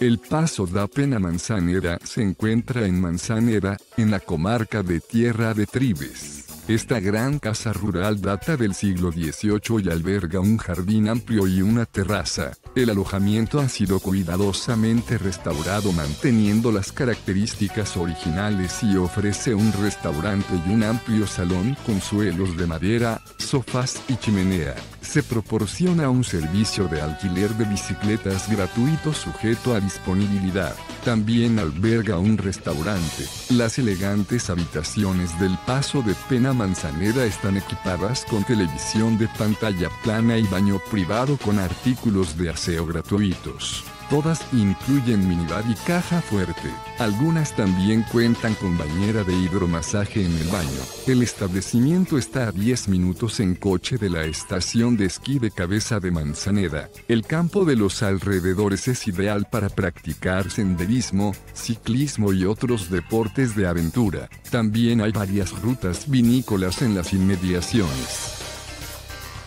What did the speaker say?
El Paso da Pena Manzanera se encuentra en Manzanera, en la comarca de Tierra de Tribes. Esta gran casa rural data del siglo XVIII y alberga un jardín amplio y una terraza. El alojamiento ha sido cuidadosamente restaurado manteniendo las características originales y ofrece un restaurante y un amplio salón con suelos de madera, sofás y chimenea. Se proporciona un servicio de alquiler de bicicletas gratuito sujeto a disponibilidad. También alberga un restaurante. Las elegantes habitaciones del Paso de Pena Manzanera están equipadas con televisión de pantalla plana y baño privado con artículos de aseo gratuitos. Todas incluyen minibar y caja fuerte. Algunas también cuentan con bañera de hidromasaje en el baño. El establecimiento está a 10 minutos en coche de la estación de esquí de Cabeza de Manzanera. El campo de los alrededores es ideal para practicar senderismo, ciclismo y otros deportes de aventura. También hay varias rutas vinícolas en las inmediaciones.